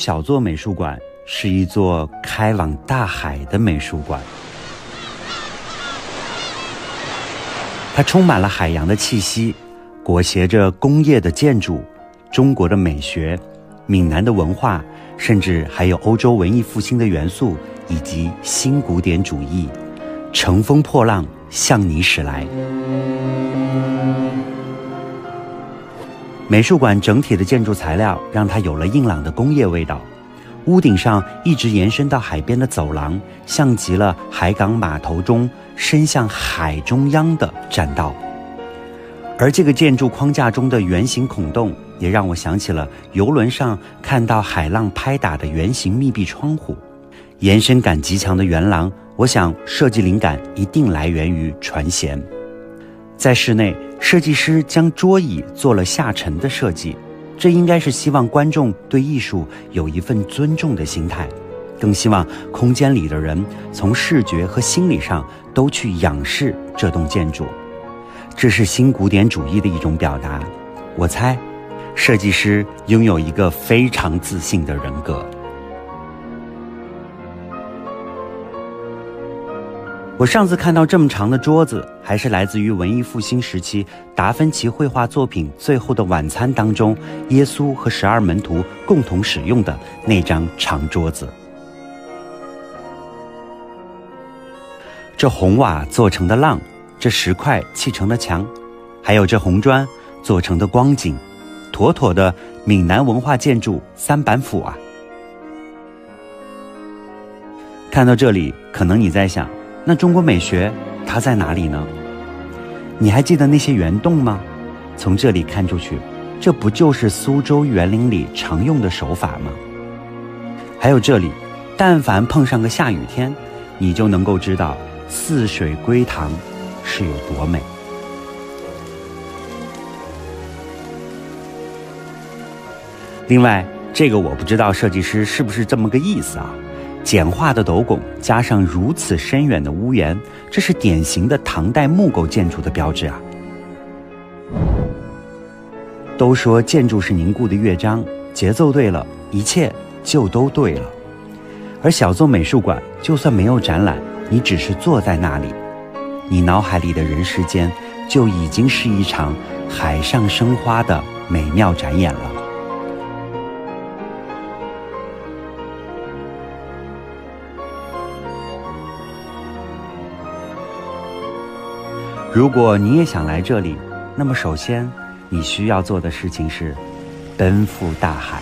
小作美术馆是一座开往大海的美术馆，它充满了海洋的气息，裹挟着工业的建筑、中国的美学、闽南的文化，甚至还有欧洲文艺复兴的元素以及新古典主义，乘风破浪向你驶来。美术馆整体的建筑材料让它有了硬朗的工业味道，屋顶上一直延伸到海边的走廊，像极了海港码头中伸向海中央的栈道。而这个建筑框架中的圆形孔洞，也让我想起了游轮上看到海浪拍打的圆形密闭窗户，延伸感极强的圆廊，我想设计灵感一定来源于船舷。在室内，设计师将桌椅做了下沉的设计，这应该是希望观众对艺术有一份尊重的心态，更希望空间里的人从视觉和心理上都去仰视这栋建筑。这是新古典主义的一种表达。我猜，设计师拥有一个非常自信的人格。我上次看到这么长的桌子，还是来自于文艺复兴时期达芬奇绘画作品《最后的晚餐》当中，耶稣和十二门徒共同使用的那张长桌子。这红瓦做成的浪，这石块砌成的墙，还有这红砖做成的光景，妥妥的闽南文化建筑三板斧啊！看到这里，可能你在想。那中国美学它在哪里呢？你还记得那些圆洞吗？从这里看出去，这不就是苏州园林里常用的手法吗？还有这里，但凡碰上个下雨天，你就能够知道泗水归塘是有多美。另外，这个我不知道设计师是不是这么个意思啊？简化的斗拱加上如此深远的屋檐，这是典型的唐代木构建筑的标志啊！都说建筑是凝固的乐章，节奏对了，一切就都对了。而小纵美术馆，就算没有展览，你只是坐在那里，你脑海里的人世间就已经是一场海上生花的美妙展演了。如果你也想来这里，那么首先你需要做的事情是奔赴大海。